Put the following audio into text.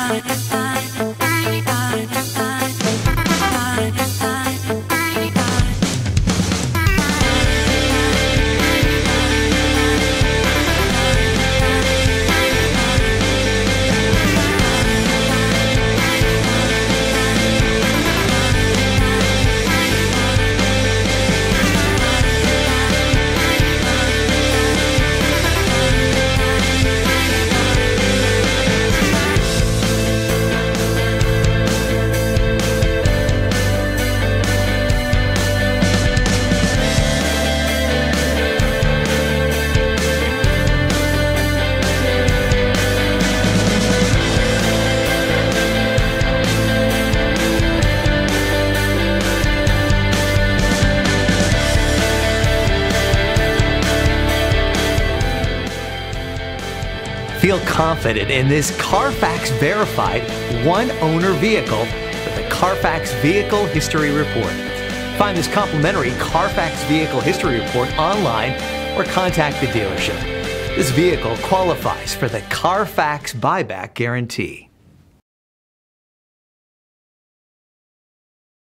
I, I, Feel confident in this Carfax verified one owner vehicle with the Carfax Vehicle History Report. Find this complimentary Carfax Vehicle History Report online or contact the dealership. This vehicle qualifies for the Carfax buyback guarantee.